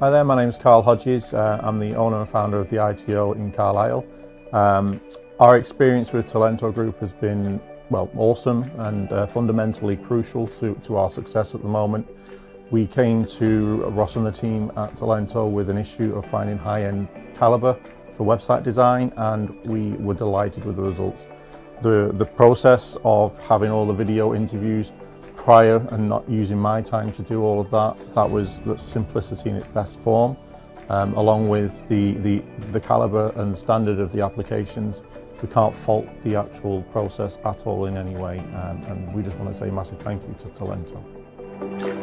Hi there, my name is Carl Hodges. Uh, I'm the owner and founder of the ITO in Carlisle. Um, our experience with Talento Group has been, well, awesome and uh, fundamentally crucial to, to our success at the moment. We came to Ross and the team at Talento with an issue of finding high-end caliber for website design and we were delighted with the results. The, the process of having all the video interviews prior and not using my time to do all of that. That was the simplicity in its best form, um, along with the, the, the calibre and standard of the applications. We can't fault the actual process at all in any way, um, and we just want to say a massive thank you to Talento.